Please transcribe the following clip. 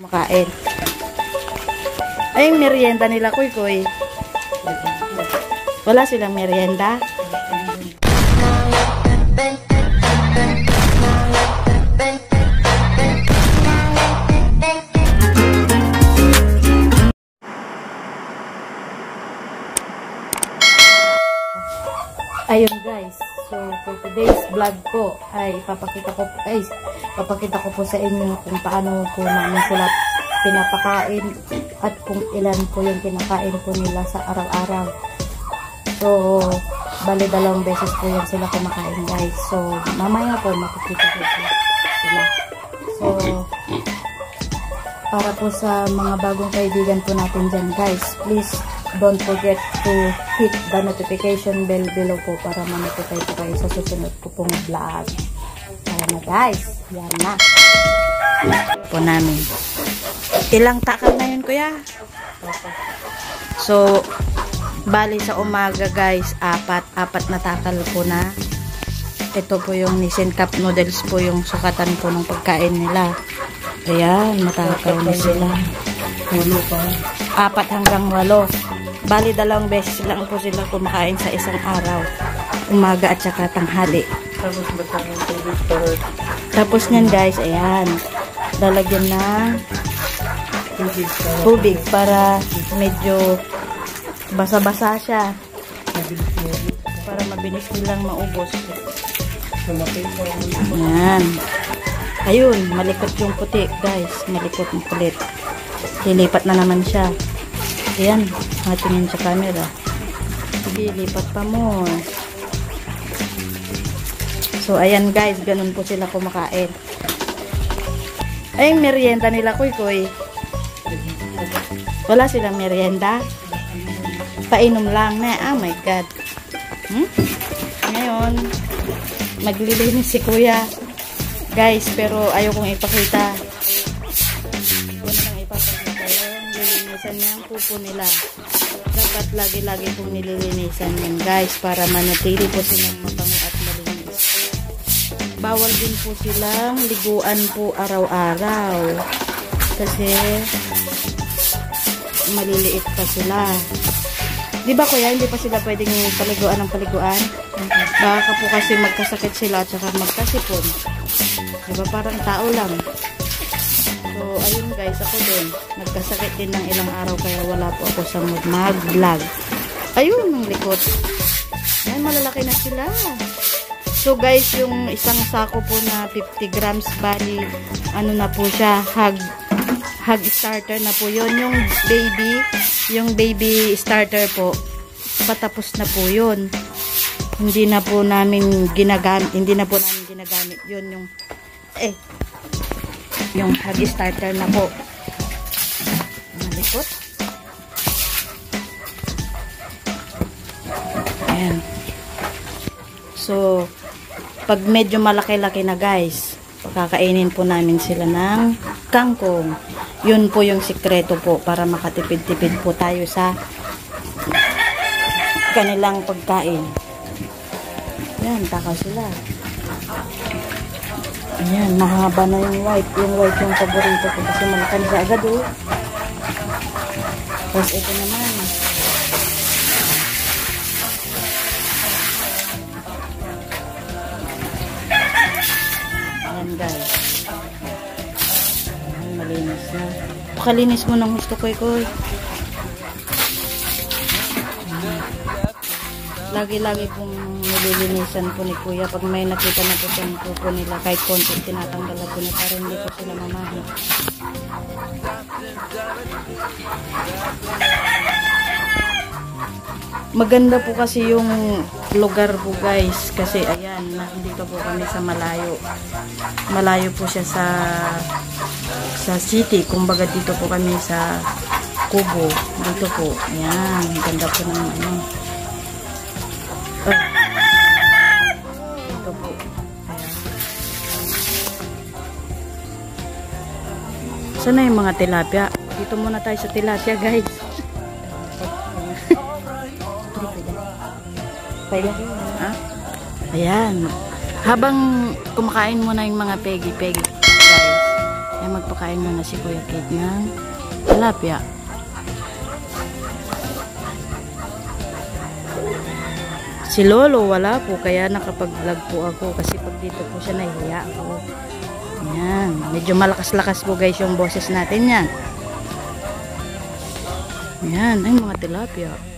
Makain. Ay, merienda nila, kuy, kuy. Wala silang merienda. Ayun guys, so for today's vlog po ay papakita ko ay papakita ko po sa inyo kung paano po namin sila pinapakain at kung ilan po yung kinakain po nila sa araw-araw. So, bali dalawang beses po yan sila kumakain guys. So, mamaya po makikita ko po sila. So, para po sa mga bagong kaibigan po natin dyan guys, please don't forget to hit the notification bell below po para ma-notify po kayo sa susunod ko pong vlog. Kaya na guys, yan na. Po namin. Ilang takal na yun kuya? So, bali sa umaga guys, apat, apat na takal po na. Ito po yung Nissin Cup Noodles po yung sukatan po ng pagkain nila. Ayan, matakaw na sila. Apat hanggang walo. Bali, dalawang beses lang po sila kumakain sa isang araw. Umaga at saka tanghali. Tapos Tapos nyan guys, ayan. Lalagyan ng tubig para medyo basa-basa siya. Para mabilis nilang maubos. Ayan. Ayun, malikot yung puti, guys. Malikot yung kulit. Lilipat na naman siya. Ayan, matingin sa camera. Sige, lipat pa mo. So, ayan guys, ganun po sila kumakain. Ay, merienda nila, kuy, kuy. Wala silang merienda. Painom lang na. Oh my God. Hmm? Ngayon, maglilinis si kuya. Guys, pero ayaw kong ipakita. Nililinisan niya ang pupo nila. Dapat lagi-lagi pong nililinisan yan guys para manatili po silang mabango at malinis. Bawal din po silang liguan po araw-araw. Kasi maliliit pa sila. Di ba kuya, hindi pa sila pwedeng paliguan ng paliguan? Baka po kasi magkasakit sila at saka magkasipon. Di ba parang tao lang. So, ayun guys, ako din. Nagkasakit din ng ilang araw kaya wala po ako sa mood mag-vlog. Ayun, ang likot. Yan, malalaki na sila. So guys, yung isang sako po na 50 grams, bali, ano na po siya, hug, hug starter na po yon Yung baby, yung baby starter po, patapos na po yun. Hindi na po namin ginagamit, hindi na po namin ginagamit yun yung, eh, yung hug starter na po. Malikot. Ayan. So, pag medyo malaki-laki na guys, pakakainin po namin sila ng kangkong. Yun po yung sikreto po para makatipid-tipid po tayo sa kanilang pagkain. Yan, takaw sila. Ayan, mahaba na yung white. Yung white yung paborito ko kasi malakan siya agad oh. Tapos ito naman. Ayan guys. Ayan, malinis na. Pakalinis mo ng gusto ko, koy. Lagi-lagi pong nililinisan po ni Kuya. Pag may nakita na po siyang pupo nila, kahit konti, tinatanggalan po niya para hindi po sila mamahi. Maganda po kasi yung lugar po guys. Kasi ayan, nandito po kami sa malayo. Malayo po siya sa sa city. Kumbaga dito po kami sa Kubo. Dito po. Ayan, ganda po ng ano. Dito po. Ayan. Sana yung mga tilapia? Dito muna tayo sa tilapia guys. Ha? Ayan. Habang kumakain mo na yung mga pegi-pegi, guys, ay mag magpapakain muna si Kuya Kate ng tilapia. Si Lolo wala po kaya nakapag-vlog po ako kasi pag dito po siya nahihiya ako. Yan, medyo malakas-lakas po guys yung boses natin yan. Yan, ay mga tilapia.